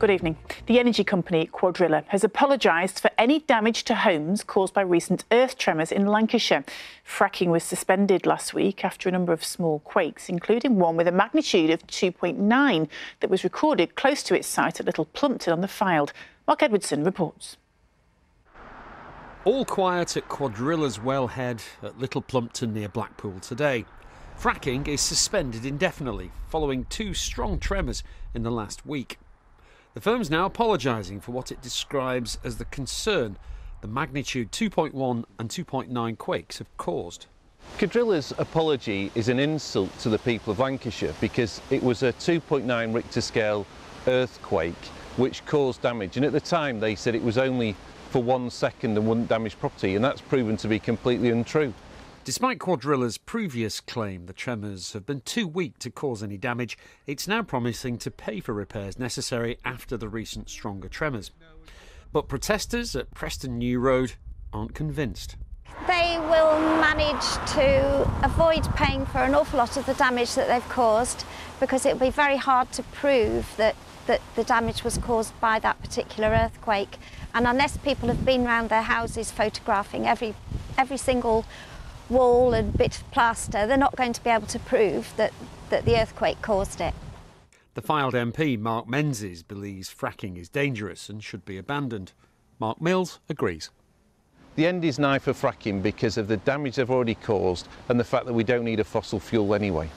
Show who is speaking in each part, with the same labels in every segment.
Speaker 1: Good evening. The energy company Cuadrilla has apologised for any damage to homes caused by recent earth tremors in Lancashire. Fracking was suspended last week after a number of small quakes, including one with a magnitude of 2.9 that was recorded close to its site at Little Plumpton on the Fylde. Mark Edwardson reports.
Speaker 2: All quiet at Cuadrilla's wellhead at Little Plumpton near Blackpool today. Fracking is suspended indefinitely following two strong tremors in the last week. The firm's now apologising for what it describes as the concern the magnitude 2.1 and 2.9 quakes have caused.
Speaker 3: Cuadrilla's apology is an insult to the people of Lancashire because it was a 2.9 Richter scale earthquake which caused damage and at the time they said it was only for one second and wouldn't damage property and that's proven to be completely untrue.
Speaker 2: Despite Cuadrilla's previous claim the tremors have been too weak to cause any damage, it's now promising to pay for repairs necessary after the recent stronger tremors. But protesters at Preston New Road aren't convinced.
Speaker 4: They will manage to avoid paying for an awful lot of the damage that they've caused because it will be very hard to prove that, that the damage was caused by that particular earthquake. And unless people have been around their houses photographing every, every single wall and bit of plaster, they're not going to be able to prove that, that the earthquake caused it.
Speaker 2: The Fylde MP, Mark Menzies, believes fracking is dangerous and should be abandoned. Mark Mills agrees.
Speaker 3: The end is nigh for fracking because of the damage they've already caused and the fact that we don't need a fossil fuel anyway.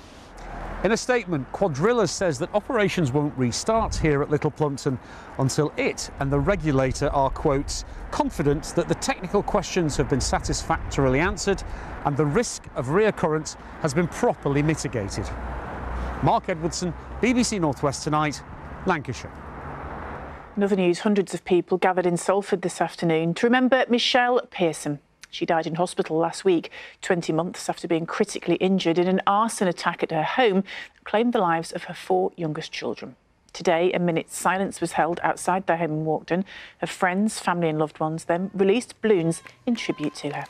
Speaker 2: In a statement, Cuadrilla says that operations won't restart here at Little Plumpton until it and the regulator are, quotes, confident that the technical questions have been satisfactorily answered and the risk of reoccurrence has been properly mitigated. Mark Edwardson, BBC Northwest Tonight, Lancashire.
Speaker 1: In other news, hundreds of people gathered in Salford this afternoon to remember Michelle Pearson. She died in hospital last week, 20 months after being critically injured in an arson attack at her home that claimed the lives of her four youngest children. Today, a minute's silence was held outside their home in Walkden. Her friends, family, and loved ones then released balloons in tribute to her.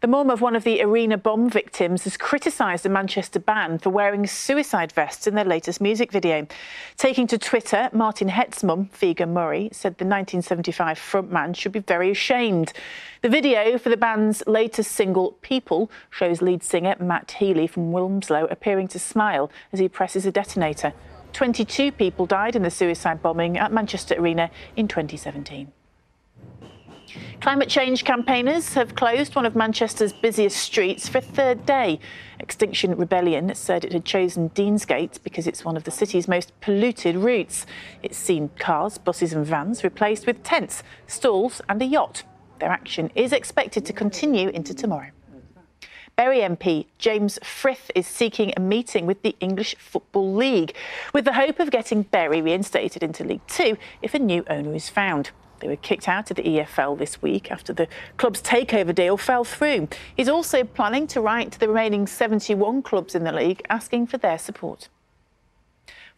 Speaker 1: The mum of one of the arena bomb victims has criticised the Manchester band for wearing suicide vests in their latest music video. Taking to Twitter, Martyn Hett's mum, Figen Murray, said the 1975 frontman should be very ashamed. The video for the band's latest single, People, shows lead singer Matt Healy from Wilmslow appearing to smile as he presses a detonator. 22 people died in the suicide bombing at Manchester Arena in 2017. Climate change campaigners have closed one of Manchester's busiest streets for a third day. Extinction Rebellion said it had chosen Deansgate because it's one of the city's most polluted routes. It's seen cars, buses and vans replaced with tents, stalls and a yacht. Their action is expected to continue into tomorrow. Bury MP James Frith is seeking a meeting with the English Football League with the hope of getting Bury reinstated into League Two if a new owner is found. They were kicked out of the EFL this week after the club's takeover deal fell through. He's also planning to write to the remaining 71 clubs in the league asking for their support.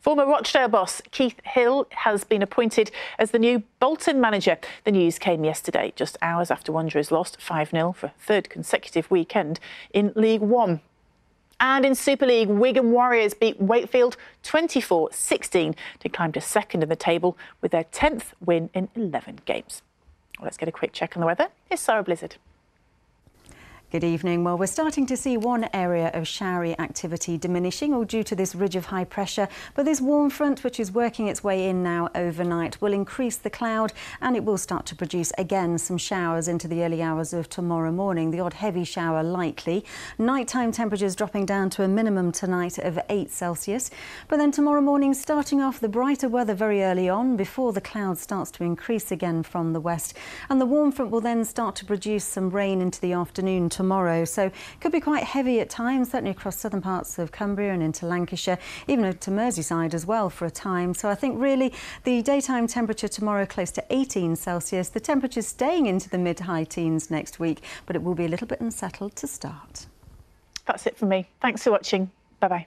Speaker 1: Former Rochdale boss Keith Hill has been appointed as the new Bolton manager. The news came yesterday, just hours after Wanderers lost 5 0 for a third consecutive weekend in League One. And in Super League, Wigan Warriors beat Wakefield 24 16 to climb to second in the table with their 10th win in 11 games. Well, let's get a quick check on the weather. Here's Sarah Blizzard.
Speaker 5: Good evening. Well, we're starting to see one area of showery activity diminishing, all due to this ridge of high pressure. But this warm front, which is working its way in now overnight, will increase the cloud and it will start to produce again some showers into the early hours of tomorrow morning. The odd heavy shower likely. Nighttime temperatures dropping down to a minimum tonight of 8 Celsius. But then tomorrow morning, starting off the brighter weather very early on before the cloud starts to increase again from the west. And the warm front will then start to produce some rain into the afternoon tomorrow. So it could be quite heavy at times, certainly across southern parts of Cumbria and into Lancashire, even to Merseyside as well for a time. So I think really the daytime temperature tomorrow close to 18 Celsius. The temperature staying into the mid-high teens next week, but it will be a little bit unsettled to start.
Speaker 1: That's it for me. Thanks for watching. Bye-bye.